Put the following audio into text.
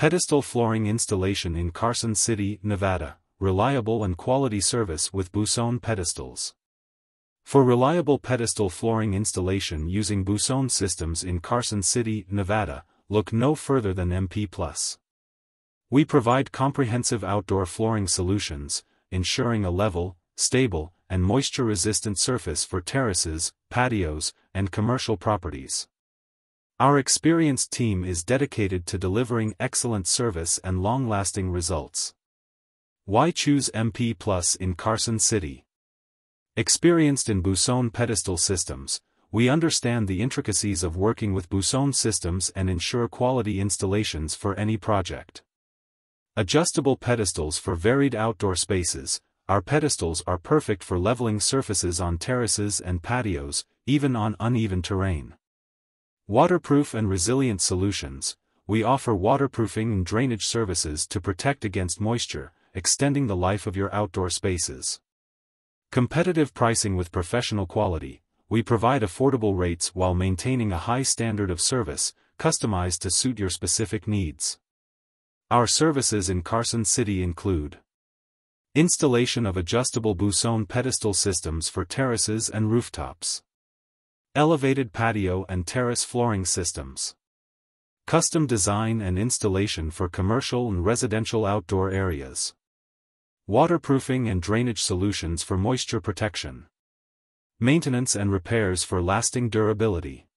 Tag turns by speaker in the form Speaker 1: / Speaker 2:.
Speaker 1: Pedestal flooring installation in Carson City, Nevada, reliable and quality service with Buzon pedestals. For reliable pedestal flooring installation using Buzon systems in Carson City, Nevada, look no further than MP+. Plus. We provide comprehensive outdoor flooring solutions, ensuring a level, stable, and moisture-resistant surface for terraces, patios, and commercial properties. Our experienced team is dedicated to delivering excellent service and long-lasting results. Why choose MP Plus in Carson City? Experienced in Buzon pedestal systems, we understand the intricacies of working with Buzon systems and ensure quality installations for any project. Adjustable pedestals for varied outdoor spaces, our pedestals are perfect for leveling surfaces on terraces and patios, even on uneven terrain. Waterproof and resilient solutions, we offer waterproofing and drainage services to protect against moisture, extending the life of your outdoor spaces. Competitive pricing with professional quality, we provide affordable rates while maintaining a high standard of service, customized to suit your specific needs. Our services in Carson City include Installation of adjustable Buzon pedestal systems for terraces and rooftops. Elevated patio and terrace flooring systems. Custom design and installation for commercial and residential outdoor areas. Waterproofing and drainage solutions for moisture protection. Maintenance and repairs for lasting durability.